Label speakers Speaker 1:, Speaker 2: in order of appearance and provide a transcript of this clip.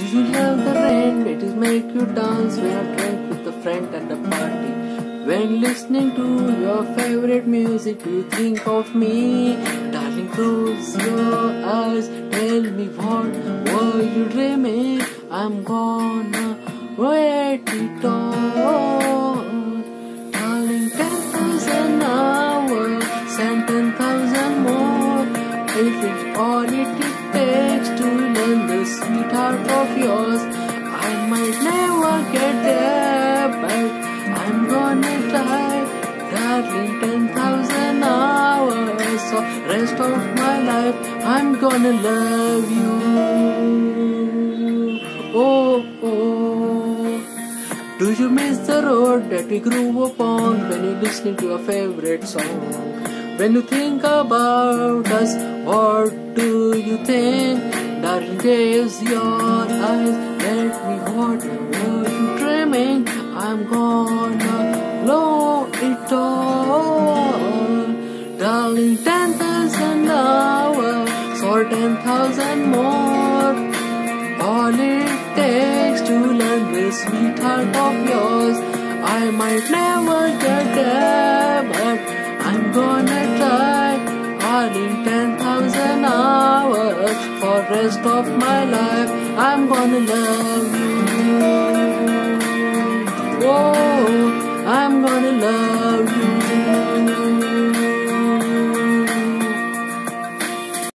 Speaker 1: you love the rain? It is make you dance when you're drunk with a friend at the party. When listening to your favorite music, you think of me? Darling, close your eyes. Tell me what were you dreaming? I'm gonna wait it all. Darling, ten thousand hours, send ten thousand more. If it's all it takes to learn sweetheart of yours, I might never get there, but I'm gonna try. Darling, ten thousand hours, so rest of my life, I'm gonna love you. Oh, oh. Do you miss the road that we grew up on when you're listening to your favorite song? When you think about us, what do you think? Darling, raise your eyes, let me were you dreaming? I'm gonna blow it all. Darling, ten thousand hours or ten thousand more. All it takes to learn this sweetheart of yours. I might never get 1,000 hours for rest of my life. I'm gonna love you. Whoa, I'm gonna love you.